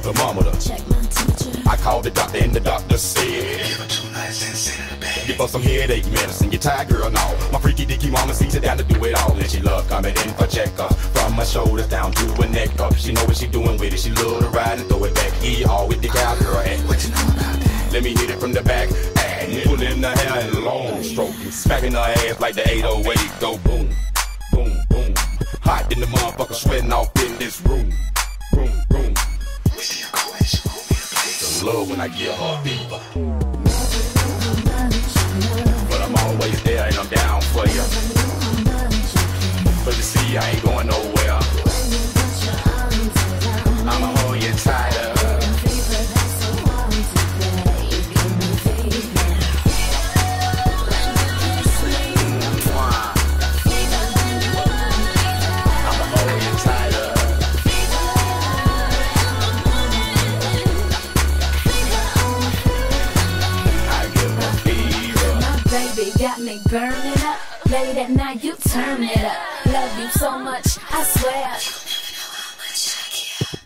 thermometer. Check my temperature. I called the doctor and the doctor said. Give her two nights and send her to bed. Give her some headache medicine. You tired, girl? No. My freaky dicky mama sees it down to do it all, and she love coming in for checkup. From my shoulders down to her neck up, she know what she doing with it. She love to ride and throw it back. E all with the cowgirl. What you know about that? Let me hit it from the back. And pulling the hair and long stroke, smacking her ass like the 808. Go boom, boom, boom. Hot in the motherfucker, sweating off in this room. Love when I get her a baby got me burning up. Late at night, you turn it up. Love you so much, I swear.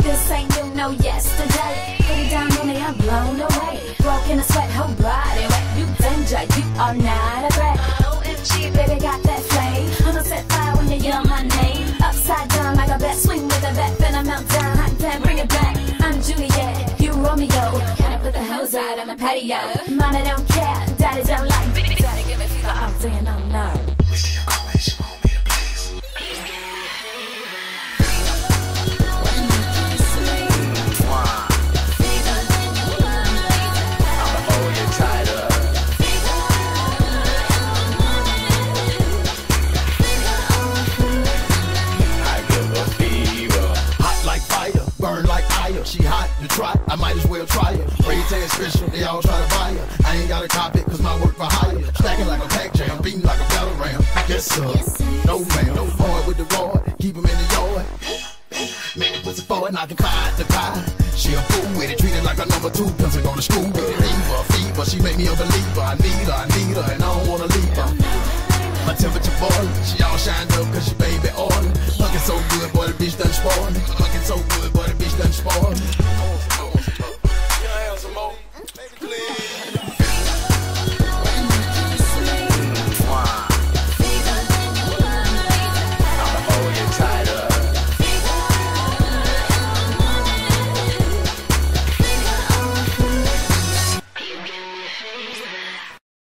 This ain't new, no yesterday. Put it down on me, I'm blown away. Broke in a sweat, whole body wet. You danger, you are not a threat. OMG, baby, got that flame. I'ma set fire when you yell my name. Upside down like a bat, swing with a bat, then I melt down. Hot damn, bring it back. I'm Juliet, you Romeo. Gotta put the hose out on my patio. Mama don't care, daddy don't You try, I might as well try. Braids and special, they all try to buy her. I ain't got a copy, cause my work for hire. Stacking like a pack jam, beating like a battle ram. Yes, sir. No, ma'am. No boy with the rod, keep him in the yard. Man, pussy forward, I can fight the pie. She a fool with it, treated like a number two, pencil go to school with it. Fever, fever, she make me a believer. I need her, I need her, and I don't wanna leave her. My temperature boiling, she all shined up cause she baby oil.